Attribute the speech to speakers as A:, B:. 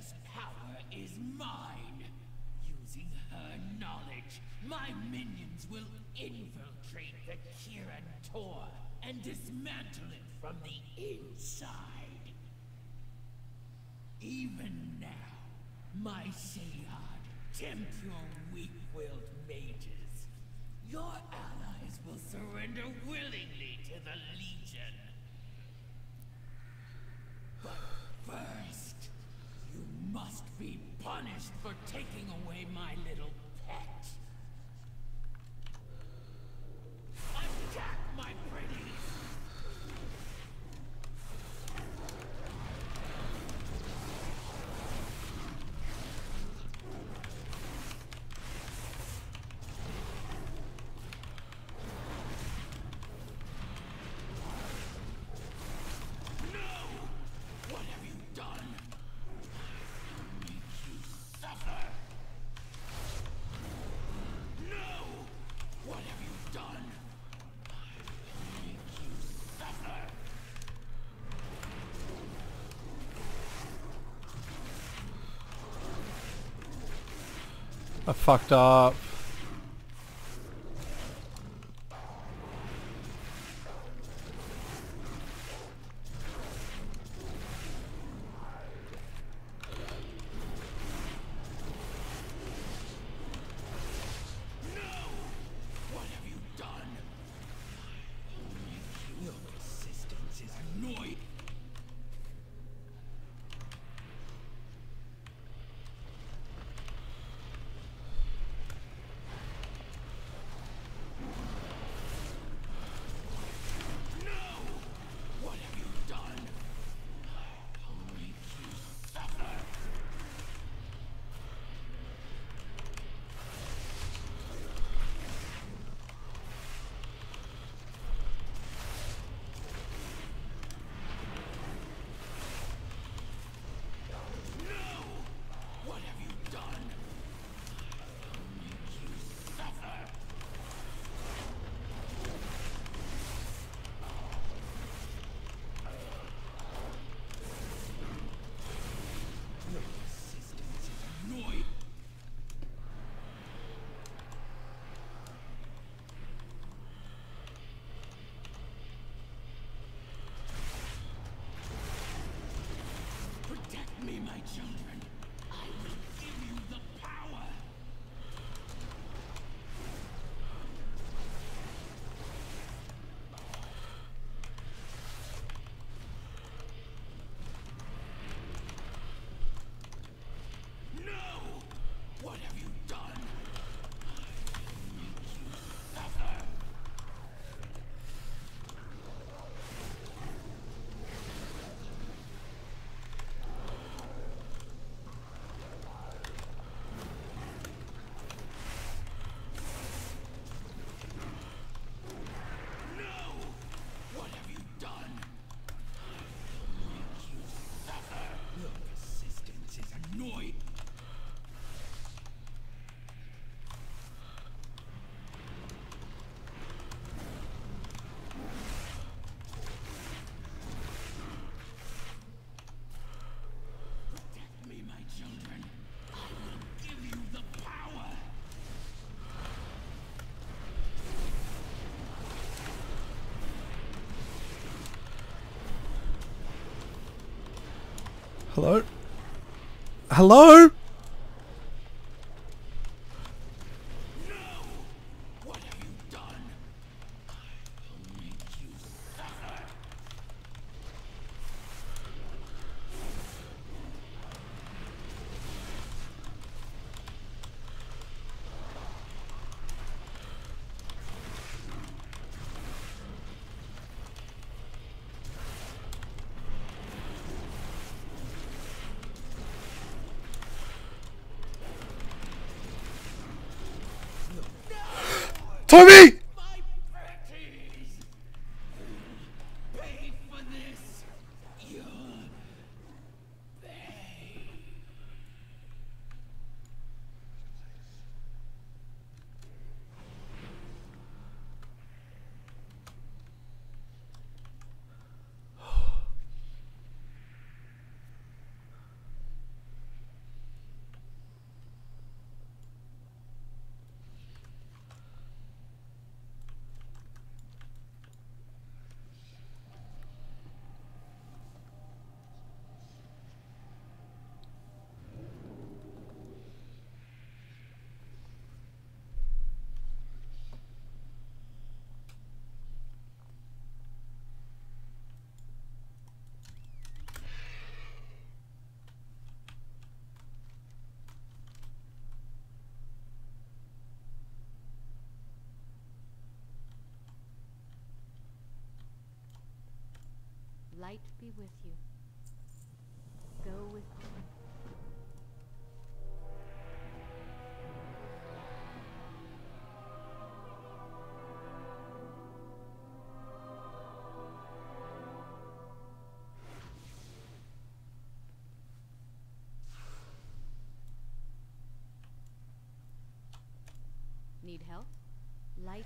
A: Athena's power is mine. Using her knowledge, my minions will infiltrate the Kirin Tor and dismantle it from the inside. Even now, my Sayaad, tempt your weak-willed mages. Your allies will surrender willingly to the Legion. punished for taking away my little
B: I fucked up. Hello? Hello? Tommy!
C: Light be with you. Go with me. Need help? Light